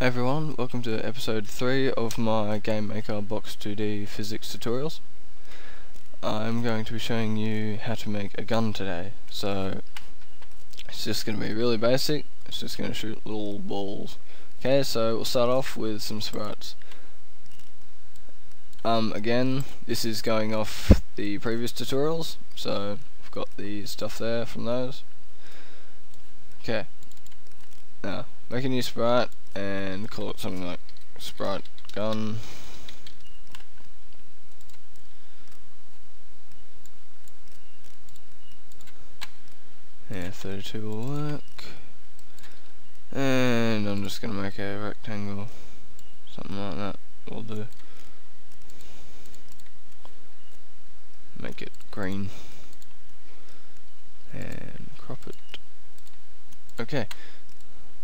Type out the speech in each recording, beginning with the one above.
Hey everyone, welcome to episode 3 of my Game Maker Box 2D physics tutorials. I'm going to be showing you how to make a gun today. So, it's just going to be really basic, it's just going to shoot little balls. Okay, so we'll start off with some sprites. Um, again, this is going off the previous tutorials, so I've got the stuff there from those. Okay, now, make a new sprite and call it something like sprite gun. Yeah 32 will work. And I'm just gonna make a rectangle something like that will do. Make it green. And crop it. Okay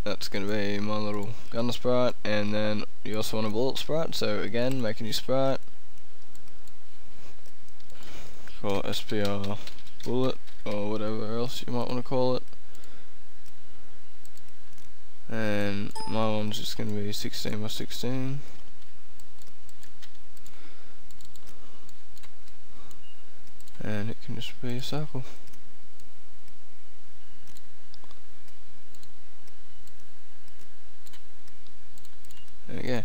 that's going to be my little gun sprite and then you also want a bullet sprite so again make a new sprite. Call it SPR bullet or whatever else you might want to call it. And my one's just going to be 16 by 16 and it can just be a circle Okay.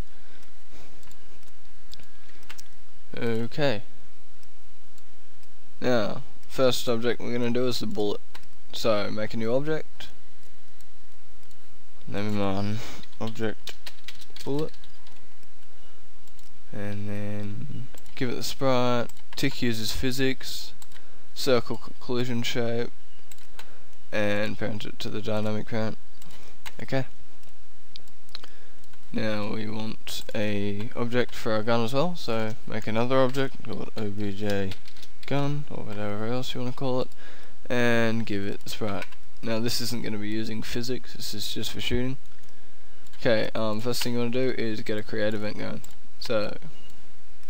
Okay. Now, first object we're going to do is the bullet. So, make a new object. Name on object bullet. And then give it the sprite. Tick uses physics. Circle collision shape. And parent it to the dynamic parent. Okay. Now we want a object for our gun as well, so make another object, call it obj gun, or whatever else you want to call it, and give it sprite. Now this isn't going to be using physics, this is just for shooting. Okay, um, first thing you want to do is get a create event going. So,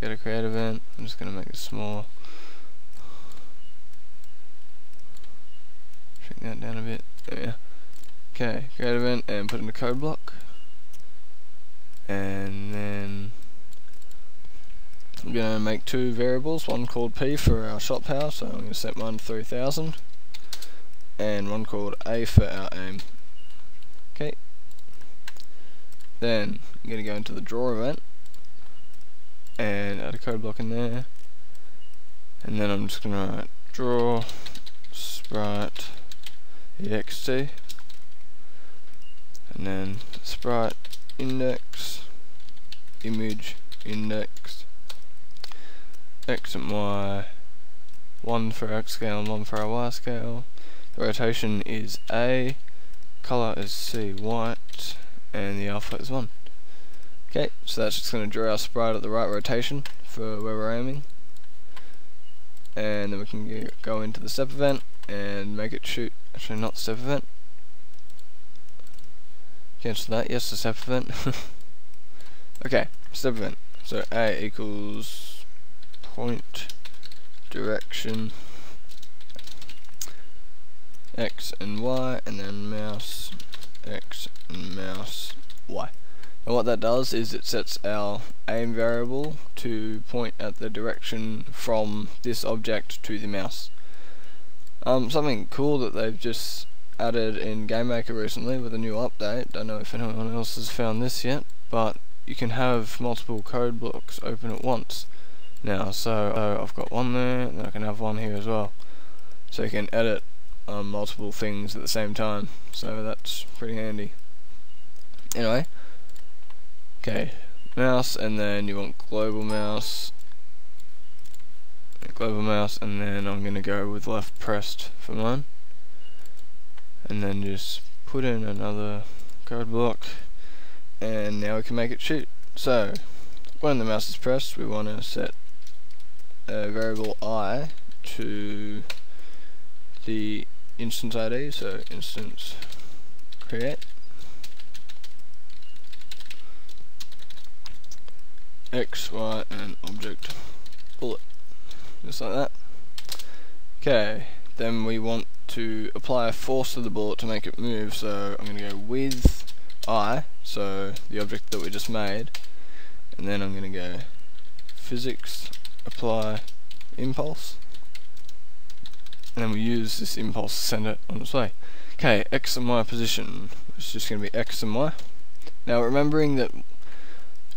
get a create event, I'm just going to make it small. Shrink that down a bit, yeah. Okay, create event and put in a code block and then I'm going to make two variables, one called P for our shot power, so I'm going to set mine to 3000 and one called A for our aim. Okay. Then I'm going to go into the draw event and add a code block in there and then I'm just going to write draw sprite ext and then sprite index image index x and y. One for x scale and one for our y scale. The rotation is A. Color is C white and the alpha is 1 okay so that's just going to draw our sprite at the right rotation for where we're aiming. And then we can go into the step event and make it shoot actually not step event. Cancel that yes the step event. Okay, step event. So A equals point direction X and Y and then mouse X and mouse Y. And what that does is it sets our aim variable to point at the direction from this object to the mouse. Um, something cool that they've just added in GameMaker recently with a new update, don't know if anyone else has found this yet, but you can have multiple code blocks open at once now. So uh, I've got one there and I can have one here as well. So you can edit um, multiple things at the same time. So that's pretty handy. Anyway. Okay. Mouse and then you want global mouse. Global mouse and then I'm gonna go with left pressed for mine. And then just put in another code block. And now we can make it shoot. So, when the mouse is pressed, we want to set variable i to the instance ID, so instance create x, y, and object bullet, just like that. Okay, then we want to apply a force to the bullet to make it move, so I'm going to go with i so the object that we just made, and then I'm going to go physics, apply impulse, and then we use this impulse to send it on its way. Okay, x and y position, it's just going to be x and y. Now remembering that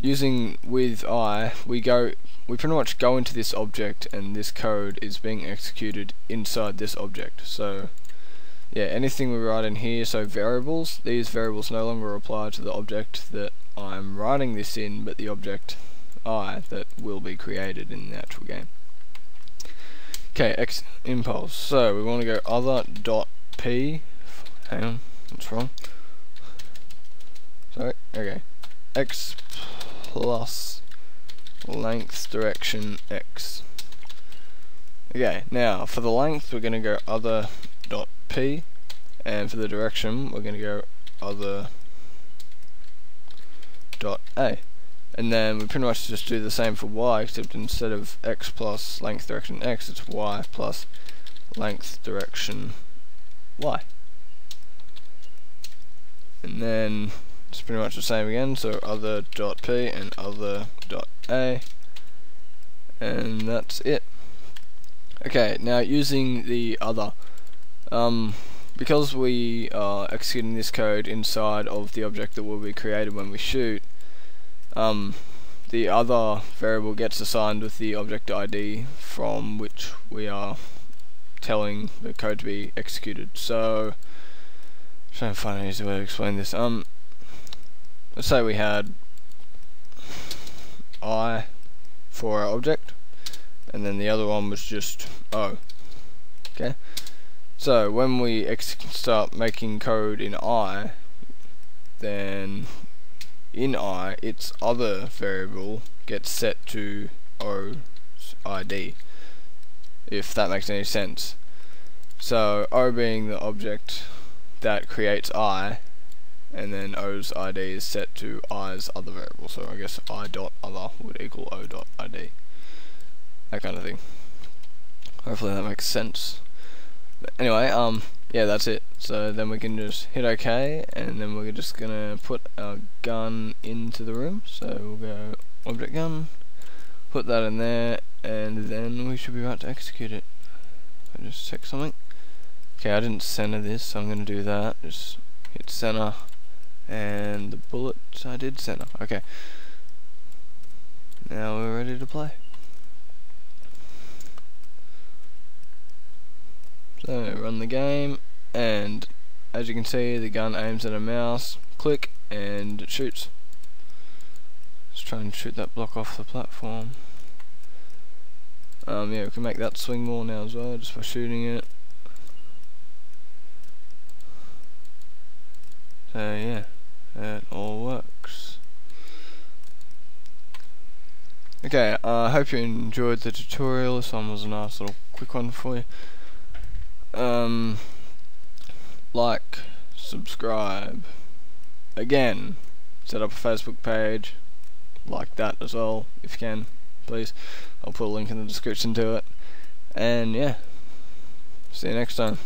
using with i, we go we pretty much go into this object and this code is being executed inside this object. So yeah, anything we write in here, so variables, these variables no longer apply to the object that I'm writing this in, but the object i that will be created in the actual game. Okay, x impulse. So we want to go other dot p. Hang on, what's wrong? Sorry. Okay. x plus length direction x. Okay. Now for the length, we're going to go other dot p, and for the direction, we're going to go other dot a and then we pretty much just do the same for y except instead of x plus length direction x it's y plus length direction y. And then it's pretty much the same again so other dot p and other dot a. And that's it. Okay now using the other. Um, because we are executing this code inside of the object that will be created when we shoot um, the other variable gets assigned with the object ID from which we are telling the code to be executed. So, trying to find an easy way to explain this. Um, let's say we had I for our object, and then the other one was just O. Okay. So when we start making code in I, then in i, its other variable gets set to o id, if that makes any sense. So o being the object that creates i, and then o's id is set to i's other variable. So I guess i dot other would equal o dot id. That kind of thing. Hopefully that makes sense. Anyway, um, yeah, that's it. So then we can just hit OK, and then we're just gonna put our gun into the room. So we'll go object gun, put that in there, and then we should be about to execute it. I just check something. Okay, I didn't center this, so I'm gonna do that. Just hit center, and the bullet I did center. Okay. Now we're ready to play. So run the game and as you can see the gun aims at a mouse, click and it shoots. Let's try and shoot that block off the platform. Um, yeah, we can make that swing more now as well just by shooting it. So yeah, it all works. Okay, I uh, hope you enjoyed the tutorial. This one was a nice little quick one for you um, like, subscribe. Again, set up a Facebook page, like that as well, if you can, please. I'll put a link in the description to it. And yeah, see you next time.